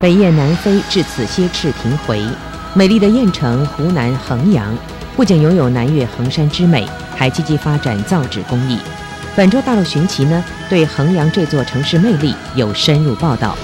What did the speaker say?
北雁南飞至此歇翅停回。美丽的雁城，湖南衡阳不仅拥有南岳衡山之美，还积极发展造纸工艺。本周大陆寻奇呢，对衡阳这座城市魅力有深入报道。